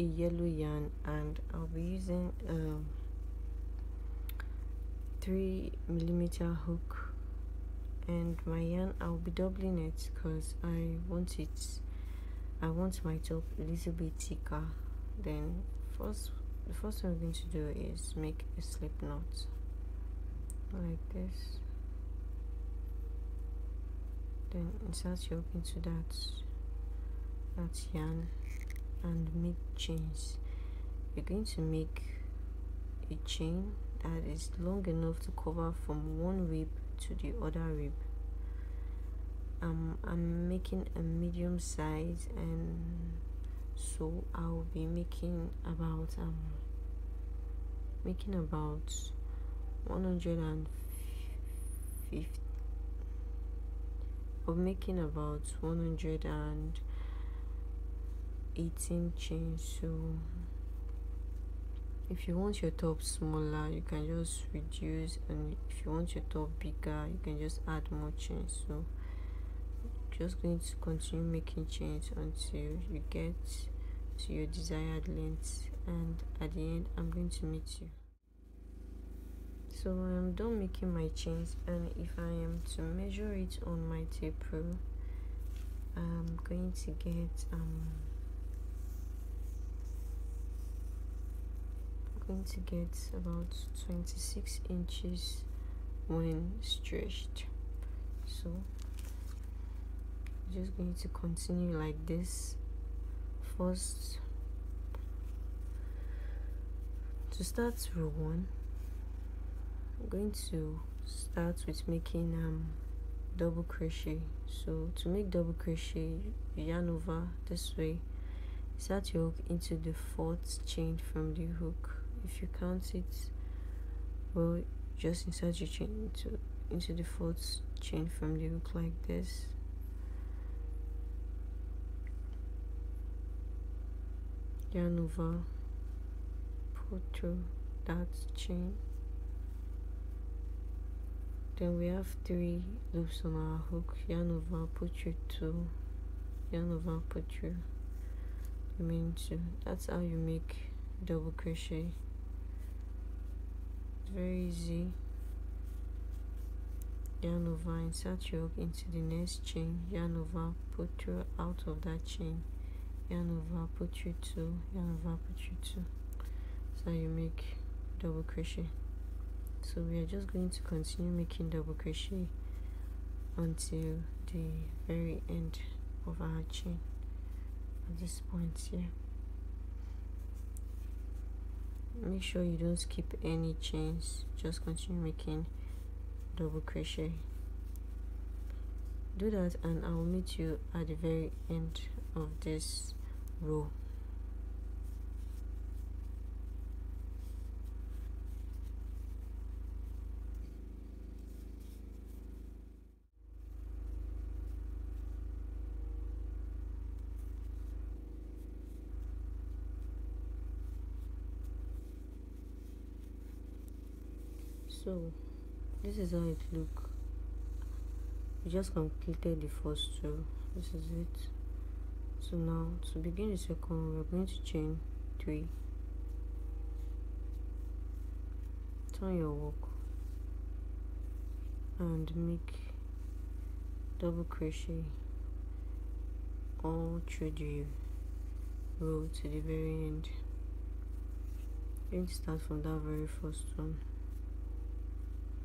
a yellow yarn and I'll be using um, 3 millimeter hook. And my yarn I'll be doubling it because I want it I want my top a little bit thicker then first the first thing I'm going to do is make a slip knot like this. Then insert your hook into that that yarn and make chains you're going to make a chain that is long enough to cover from one rib to the other rib. Um, I'm making a medium size and so I'll be making about um making about 150 of making about 118 chains so if you want your top smaller you can just reduce and if you want your top bigger you can just add more chains so just going to continue making chains until you get to your desired length and at the end i'm going to meet you. So i'm done making my chains and if i am to measure it on my tape i'm going to get um going to get about 26 inches when stretched. So just going to continue like this. First to start row one I'm going to start with making um double crochet. So to make double crochet yarn over this way. Insert your hook into the fourth chain from the hook if you count it well just insert your chain into into the fourth chain from the hook like this. Yarn over pull through that chain. Then we have three loops on our hook. Yarn over put through two. Yarn over put through remaining two. That's how you make double crochet very easy yarn over insert your hook into the next chain. Yarn over put through out of that chain. Yarn over put through two yarn over put through two so you make double crochet. So we are just going to continue making double crochet until the very end of our chain at this point here make sure you don't skip any chains. Just continue making double crochet. Do that and i'll meet you at the very end of this row so this is how it look. We just completed the first two. This is it. So now to begin the second we're going to chain three. Turn your work and make double crochet all through the row to the very end. Going to start from that very first one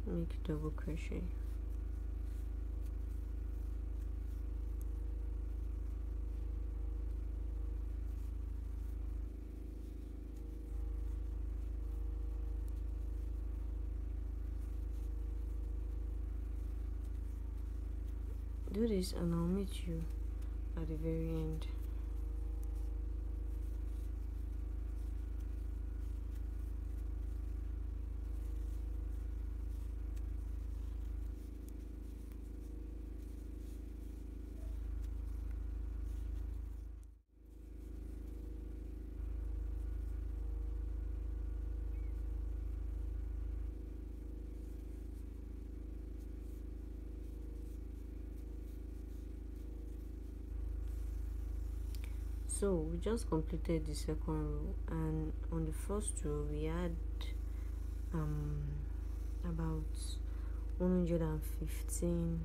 make double crochet. Do this and I'll meet you at the very end so we just completed the second row and on the first row we had um about 115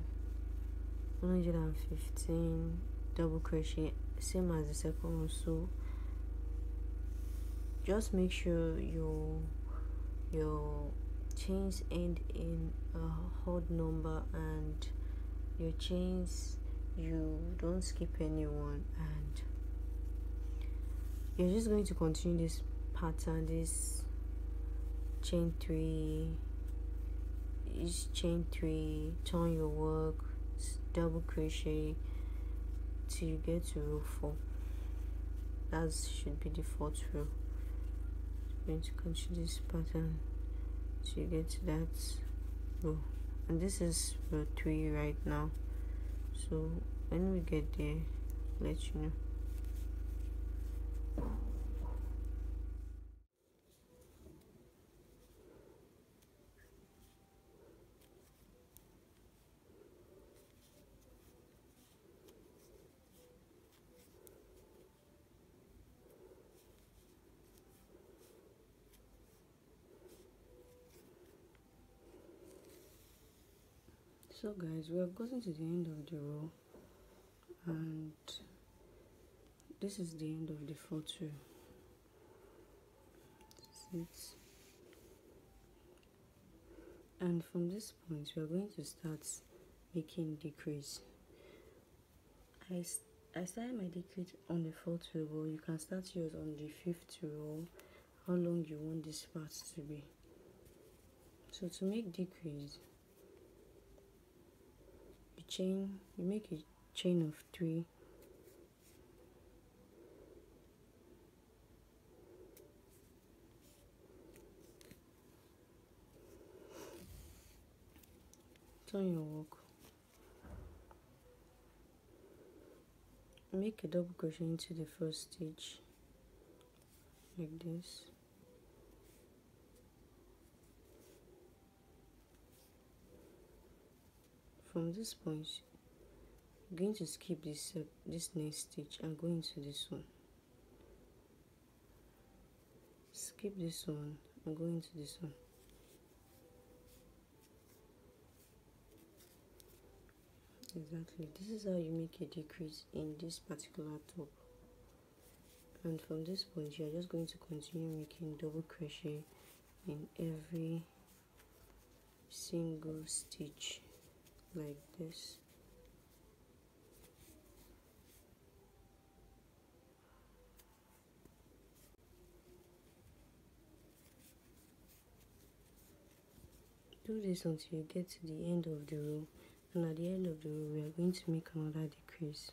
115 double crochet same as the second one. So just make sure your your chains end in a odd number and your chains you don't skip anyone and you're just going to continue this pattern this chain three each chain three turn your work double crochet till you get to row four. That should be the fourth row. Going to continue this pattern till you get to that row. And this is row three right now. So when we get there let you know so guys we have gotten to the end of the row and this is the end of the photo Six. and from this point we are going to start making decrease I, I started my decrease on the fourth row you can start yours on the fifth row how long you want this part to be. So to make decrease you chain you make a chain of three turn your work make a double crochet into the first stitch like this. From this point I'm going to skip this uh, this next stitch and go into this one. Skip this one and go into this one exactly. This is how you make a decrease in this particular top. And from this point you are just going to continue making double crochet in every single stitch like this. Do this until you get to the end of the row and at the end of the row we are going to make another decrease.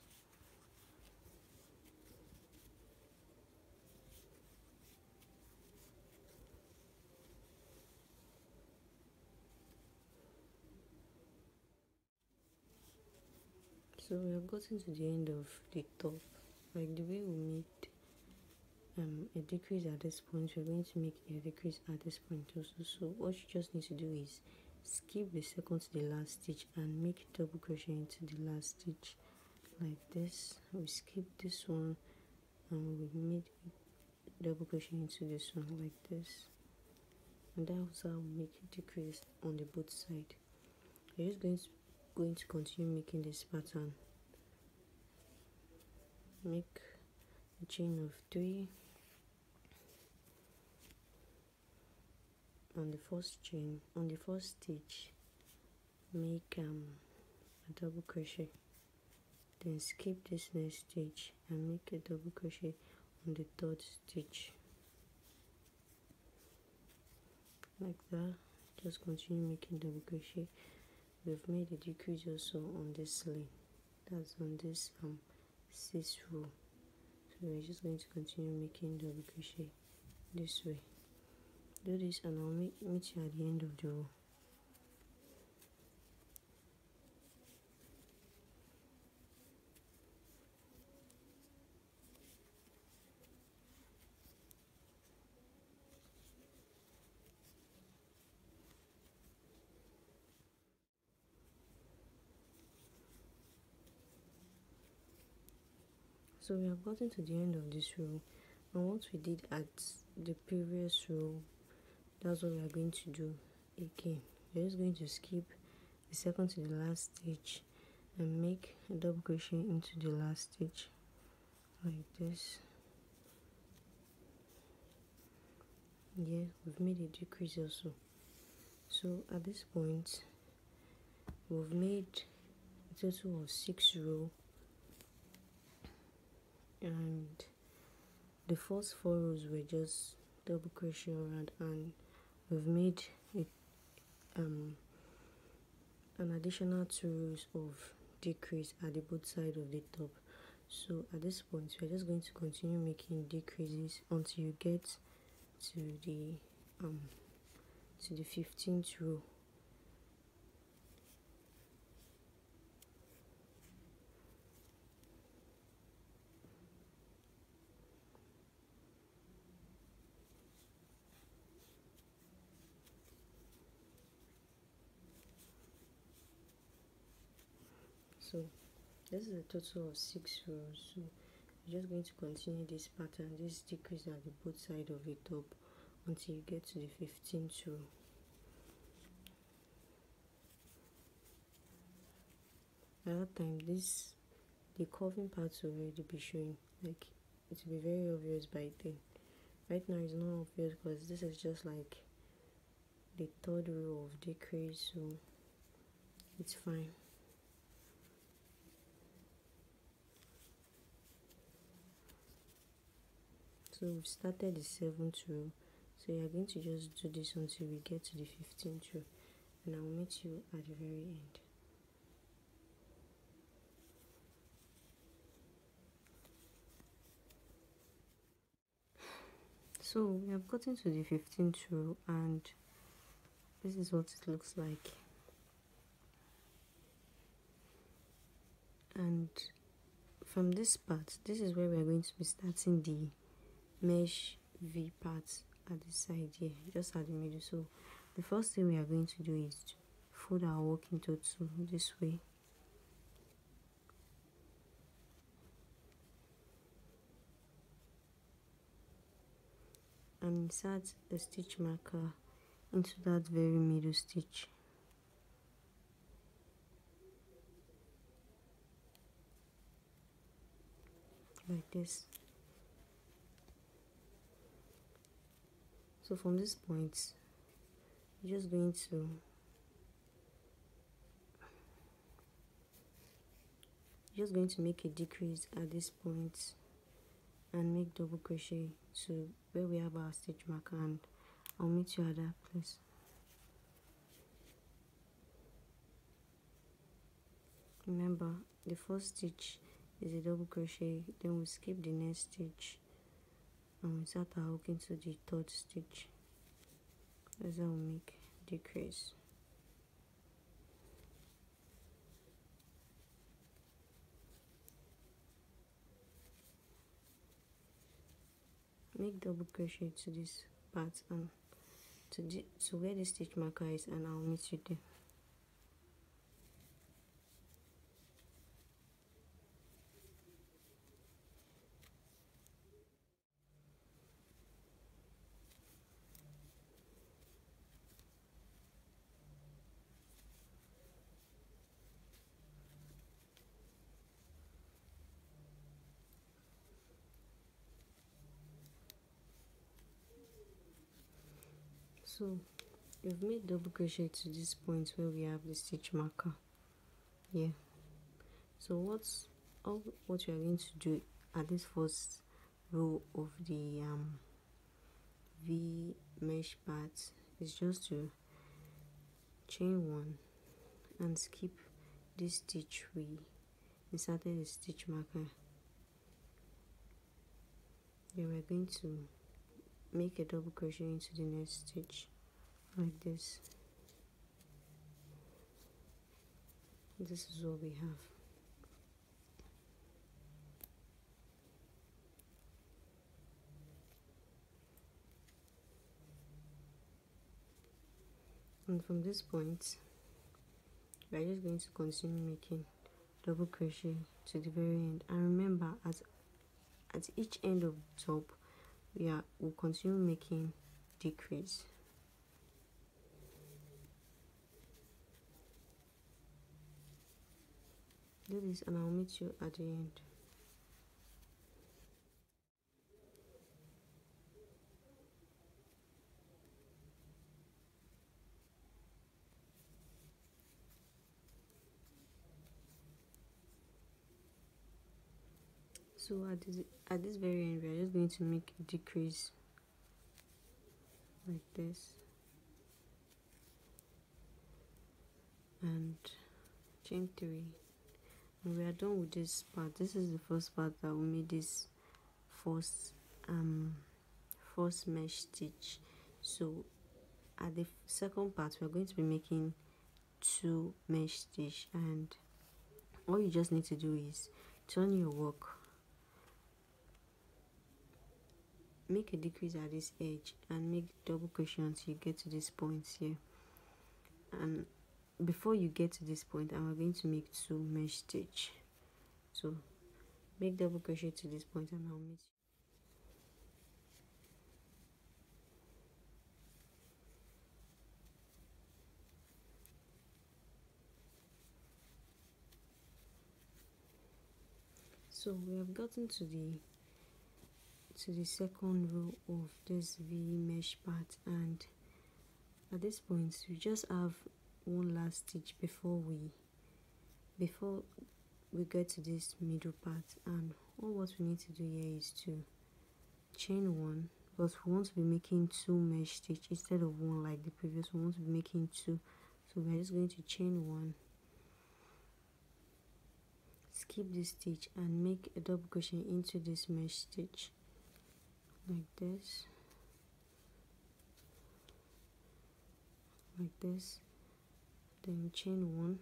So we have gotten to the end of the top like the way we made um, a decrease at this point we're going to make a decrease at this point also so what you just need to do is skip the second to the last stitch and make double crochet into the last stitch like this. We skip this one and we made double crochet into this one like this. And that's how we make a decrease on the both side. We're just going to going to continue making this pattern. Make a chain of three on the first chain on the first stitch make um, a double crochet then skip this next stitch and make a double crochet on the third stitch like that just continue making double crochet. We've made a decrease also on this lane. That's on this um sixth row. So we're just going to continue making double crochet this way do this and I'll meet, meet you at the end of the. So we have gotten to the end of this row and what we did at the previous row that's what we are going to do again. We're just going to skip the second to the last stitch and make a double crochet into the last stitch like this. Yeah we've made a decrease also. So at this point we've made a total of six row and the first four rows were just double crochet around and we've made um an additional two rows of decrease at the both side of the top. So at this point we're just going to continue making decreases until you get to the um to the 15th row so this is a total of six rows so you're just going to continue this pattern this decrease at the both side of the top until you get to the 15th row that time this the curving parts will already be showing like it will be very obvious by then. Right now it's not obvious because this is just like the third row of decrease so it's fine so we've started the seventh row. So you're going to just do this until we get to the 15th row. And I'll meet you at the very end. So we have gotten to the 15th row and this is what it looks like. And from this part this is where we are going to be starting the mesh v parts at the side here just at the middle. So the first thing we are going to do is to fold our working total this way. And insert a stitch marker into that very middle stitch. Like this so from this point you're just going to just going to make a decrease at this point and make double crochet to where we have our stitch marker and I'll meet you at that place. Remember the first stitch is a double crochet then we skip the next stitch and start our hook into the third stitch I will make decrease. Make double crochet to this part and to, the, to where the stitch marker is and I'll meet you there so we've made double crochet to this point where we have the stitch marker. Yeah. So what's all what we are going to do at this first row of the um, v mesh part is just to chain one and skip this stitch we inserted the stitch marker. Then we're going to make a double crochet into the next stitch like this. This is what we have. And from this point we are just going to continue making double crochet to the very end. And remember at at each end of the top we are will continue making decrease. Do this and I'll meet you at the end so at this at this very end we are just going to make a decrease like this. And chain three. And we are done with this part. This is the first part that we made this first um first mesh stitch. So at the second part we are going to be making two mesh stitch. And all you just need to do is turn your work make a decrease at this edge and make double crochet until you get to this point here and before you get to this point I'm going to make two mesh stitch so make double crochet to this point and I'll meet you. so we have gotten to the to the second row of this V mesh part. And at this point we just have one last stitch before we before we get to this middle part. And all what we need to do here is to chain one but we want to be making two mesh stitch instead of one like the previous one. We want to be making two. So we're just going to chain one. Skip this stitch and make a double crochet into this mesh stitch like this. Like this. Then chain one.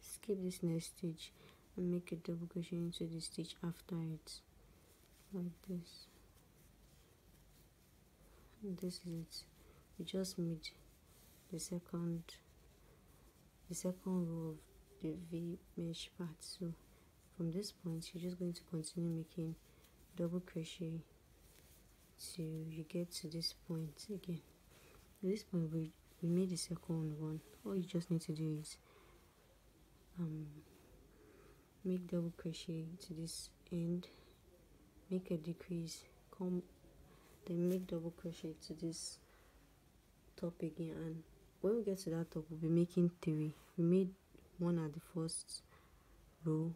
Skip this next stitch and make a double crochet into the stitch after it. Like this. And this is it. We just made the second the second row of the V mesh part. So from this point you're just going to continue making double crochet till you get to this point again. At this point we, we made the second one. All you just need to do is um, make double crochet to this end make a decrease come then make double crochet to this top again. And when we get to that top we'll be making three. We made one at the first row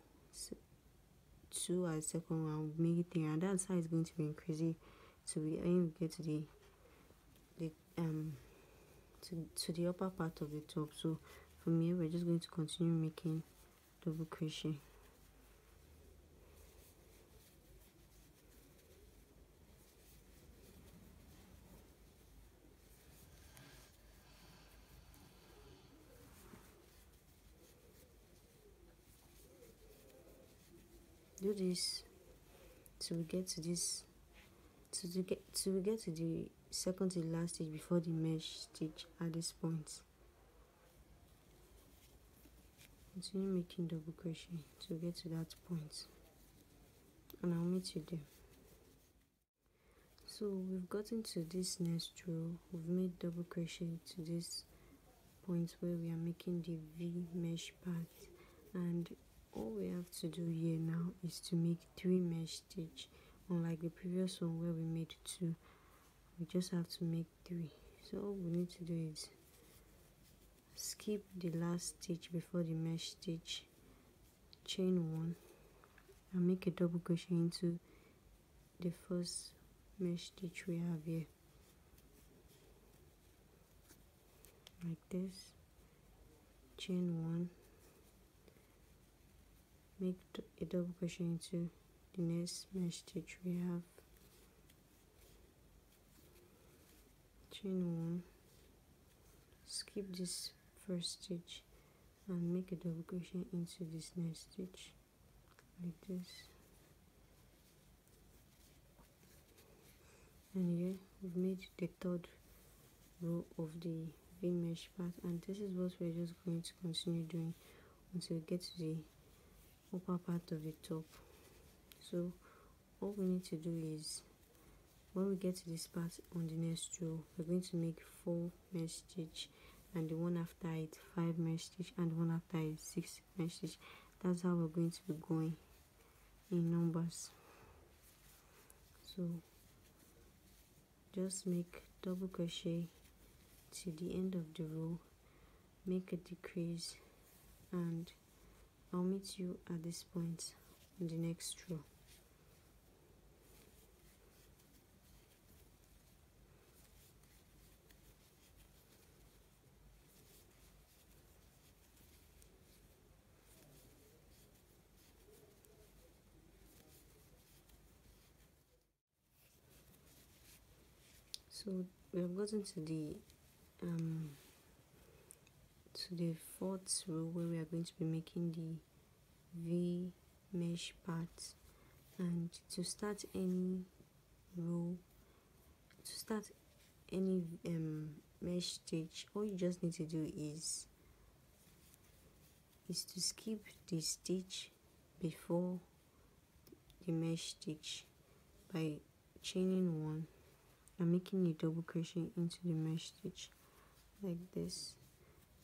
two the second one make it three and that's how it's going to be increasing so we aim get to the the um to, to the upper part of the top. So from here we're just going to continue making double crochet this till we get to this to, to get to get to the second to the last stitch before the mesh stitch at this point. Continue making double crochet to get to that point. And I'll meet you there. So we've gotten to this next row. We've made double crochet to this point where we are making the V mesh part. And all we have to do here now is to make three mesh stitch unlike the previous one where we made two. We just have to make three. So all we need to do is skip the last stitch before the mesh stitch chain one and make a double crochet into the first mesh stitch we have here. Like this. Chain one make a double crochet into the next mesh stitch we have. Chain one. Skip this first stitch and make a double crochet into this next stitch like this. And here we've made the third row of the V mesh part and this is what we're just going to continue doing until we get to the upper part of the top. So all we need to do is when we get to this part on the next row we're going to make four mesh stitch and the one after it five mesh stitch and one after it six mesh stitch. That's how we're going to be going in numbers. So just make double crochet to the end of the row make a decrease and I'll meet you at this point in the next row. So we have gotten to the um to the fourth row where we are going to be making the v mesh part. And to start any row to start any um, mesh stitch all you just need to do is is to skip the stitch before the mesh stitch by chaining one and making a double crochet into the mesh stitch like this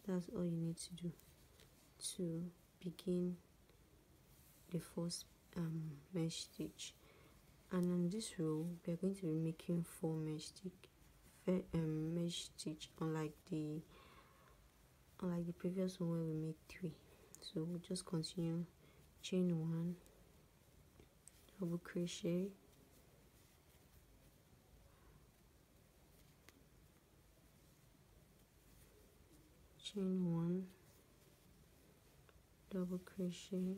that's all you need to do to begin the first um, mesh stitch. And on this row we are going to be making four mesh stitch um, mesh stitch unlike the unlike the previous one where we made three. So we'll just continue chain one double crochet chain one. Double crochet.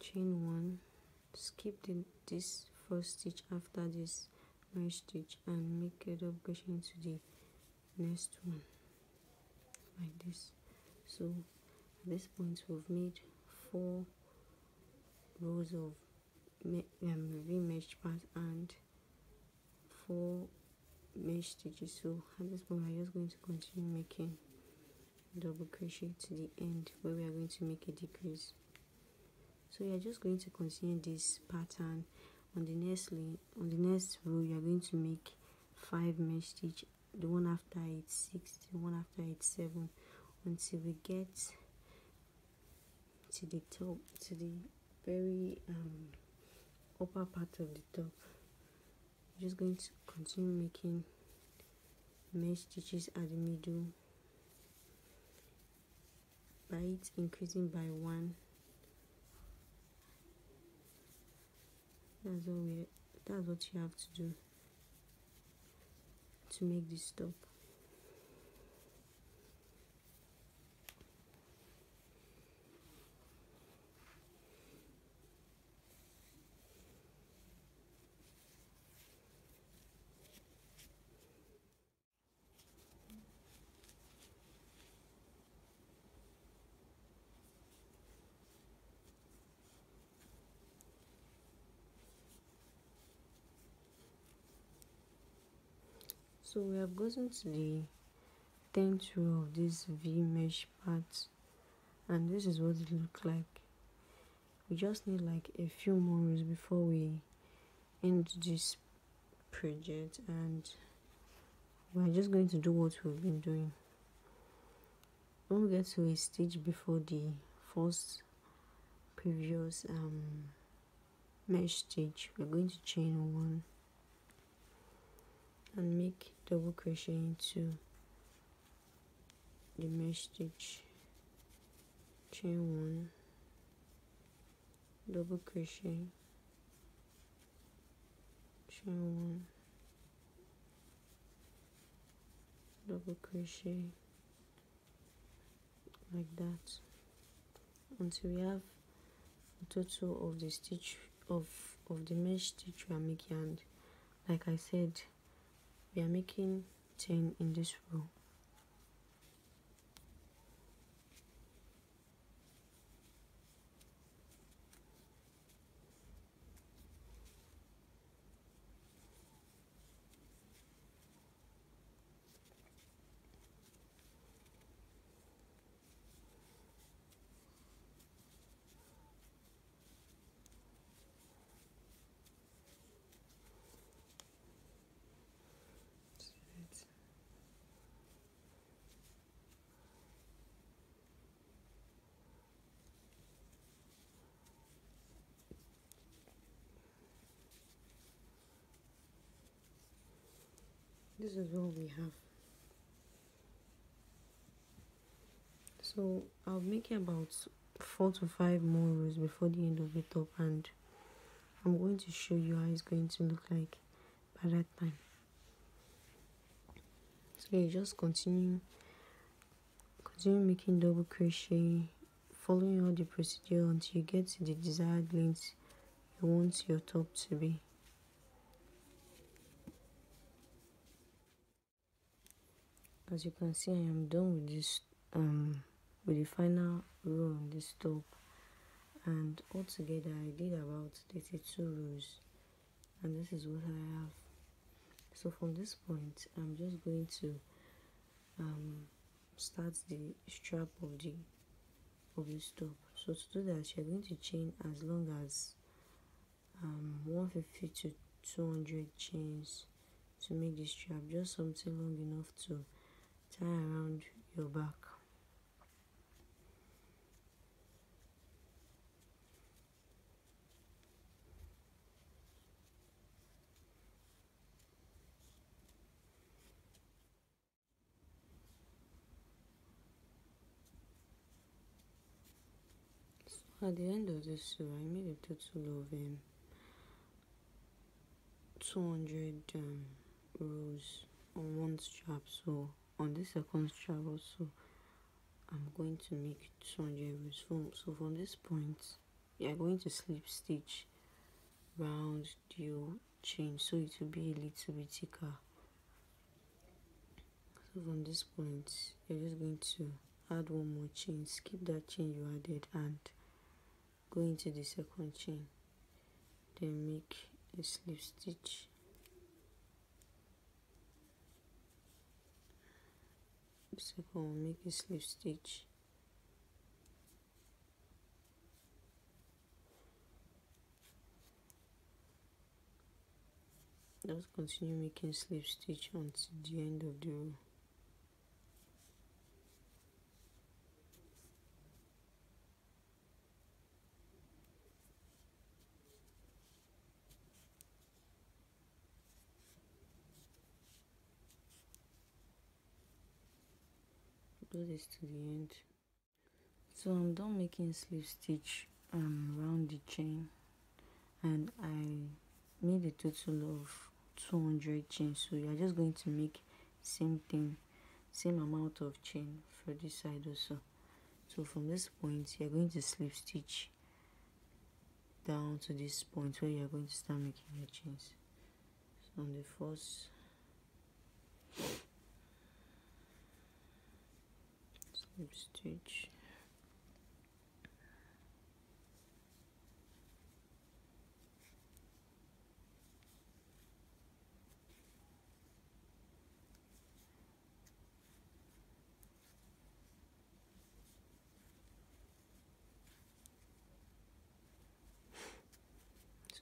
Chain one. Skip the, this first stitch after this mesh stitch and make a double crochet into the next one. Like this. So at this point we've made four rows of um, v-mesh part and four mesh stitches so at this point we're just going to continue making double crochet to the end where we are going to make a decrease. So you're just going to continue this pattern. On the next on the next row you're going to make five mesh stitch the one after it six the one after it seven until we get to the top to the very um, upper part of the top. Just going to continue making mesh stitches at the middle by it increasing by one. That's all we that's what you have to do to make this stop so we have gotten to the 10th row of this v mesh part. And this is what it looks like. We just need like a few more rows before we end this project. And we're just going to do what we've been doing. When we get to a stage before the first previous um, mesh stitch. We're going to chain one and make double crochet into the mesh stitch. Chain one. Double crochet. Chain one. Double crochet. Like that. Until we have a total of the stitch of of the mesh stitch we are making. And like I said we are making 10 in this row this is what we have. So I'll make about four to five more rows before the end of the top and I'm going to show you how it's going to look like by that time. So you just continue continue making double crochet following all the procedure until you get to the desired length you want your top to be as you can see I am done with this um with the final row on this top. And altogether I did about 32 rows and this is what I have. So from this point I'm just going to um, start the strap of the of this top. So to do that you're going to chain as long as um, 150 to 200 chains to make this strap just something long enough to tie around your back. At the end of this row I made a total of um, 200 um, rows on one strap so on this second strap also. I'm going to make 200 rows so from this point you're going to slip stitch round your chain so it will be a little bit thicker. So from this point you're just going to add one more chain. Skip that chain you added and go into the second chain. Then make a slip stitch one make a slip stitch just continue making slip stitch until the end of the row this to the end. So i'm done making slip stitch um around the chain. And i made a total of 200 chains. So you're just going to make same thing same amount of chain for this side also. So from this point you're going to slip stitch down to this point where you're going to start making your chains. So on the first slip stitch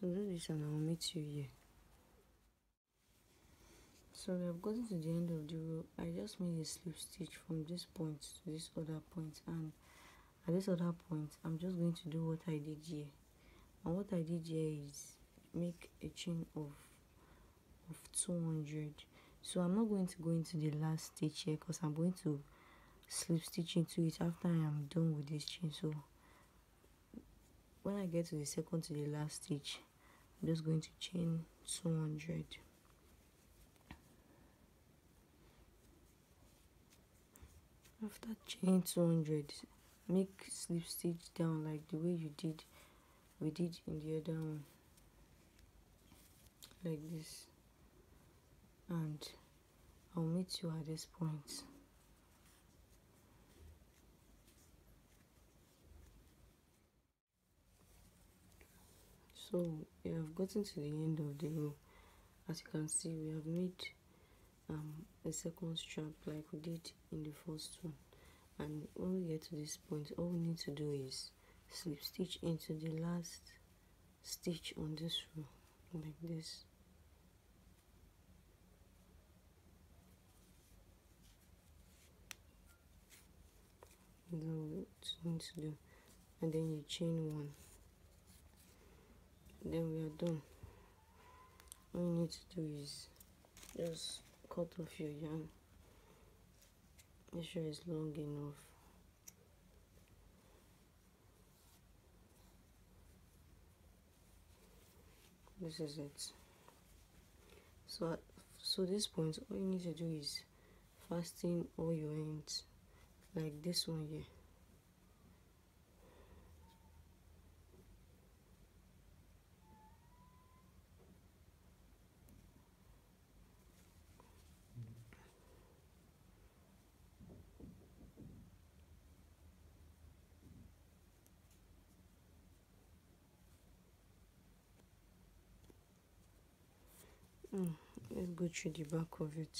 so this I'll meet you here so we have gotten to the end of the row I just made a slip stitch from this point to this other point and at this other point I'm just going to do what I did here. And what I did here is make a chain of of 200 so I'm not going to go into the last stitch here because I'm going to slip stitch into it after I am done with this chain. So when I get to the second to the last stitch I'm just going to chain 200 after chain 200 make slip stitch down like the way you did we did in the other one. Like this. And I'll meet you at this point. So we have gotten to the end of the row as you can see we have made um, a second strap like we did in the first one. And when we get to this point all we need to do is slip stitch into the last stitch on this row like this. And then need to do. And then you chain one. Then we are done. All you need to do is just cut off your yarn. Make sure it's long enough. This is it. So so this point all you need to do is fasten all your ends like this one here Mm, let's go through the back of it.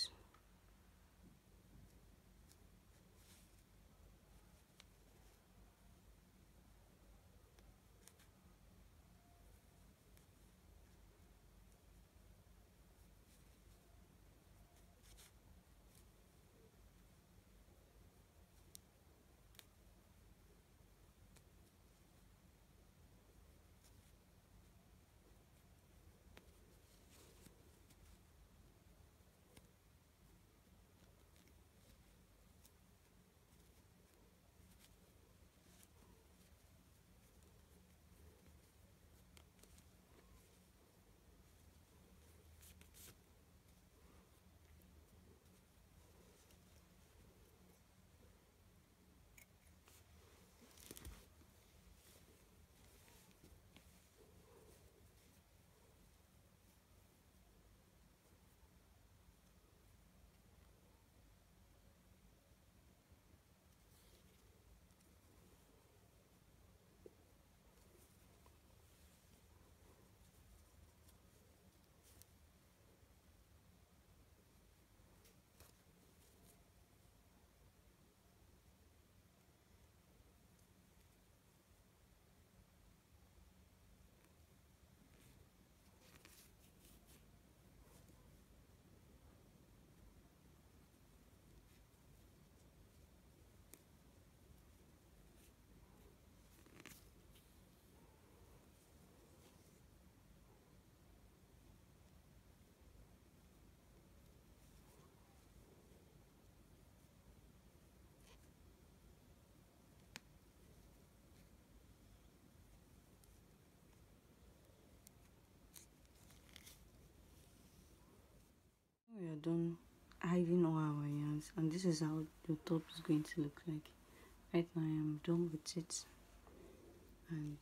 Done hiding all our yarns and this is how the top is going to look like. Right now i am done with it and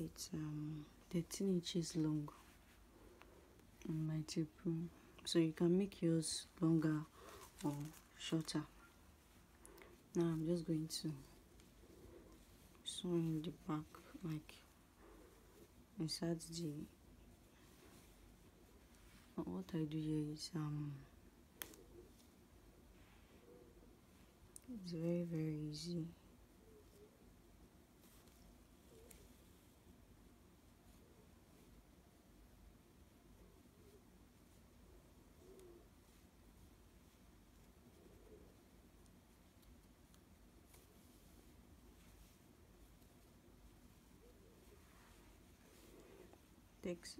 it's um 13 inches long on my tape so you can make yours longer or shorter. Now i'm just going to sew in the back like inside the what I do here is um it's very very easy. Takes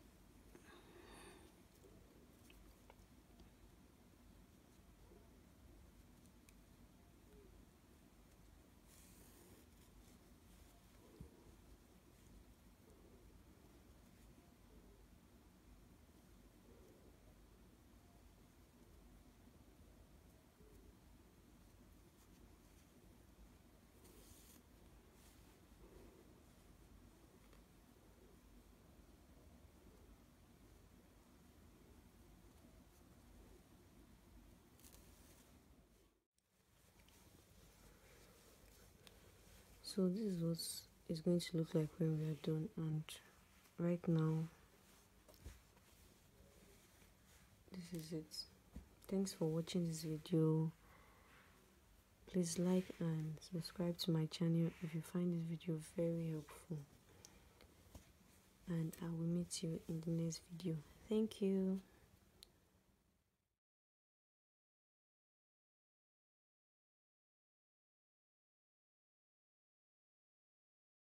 so this is what it's going to look like when we are done. And right now this is it. Thanks for watching this video. Please like and subscribe to my channel if you find this video very helpful. And i will meet you in the next video. Thank you